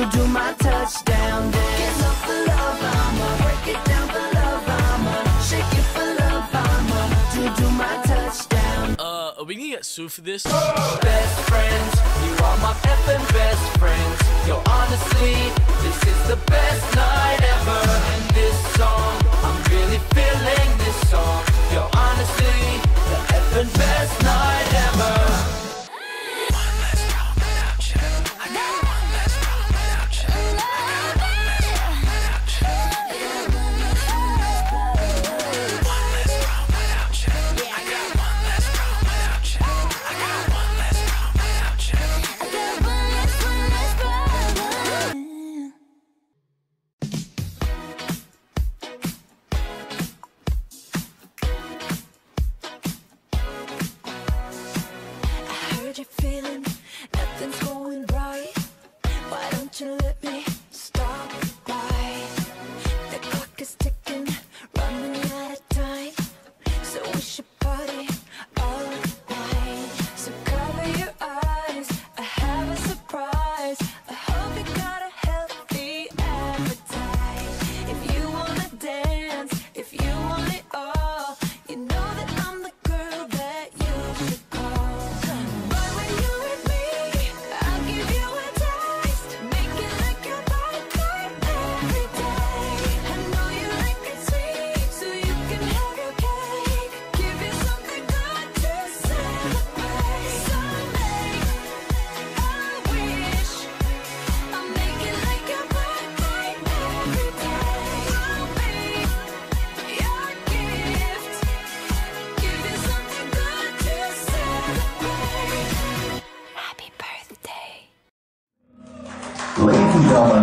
I'ma do do my touchdown dance. Get love for love, I'ma break it down for love, I'ma shake it for love, I'ma do do my touchdown. Uh, are we gonna get sued for this? Best friends, you are my effing best friends. Yo, honestly, this is the best 所以，你知道吗？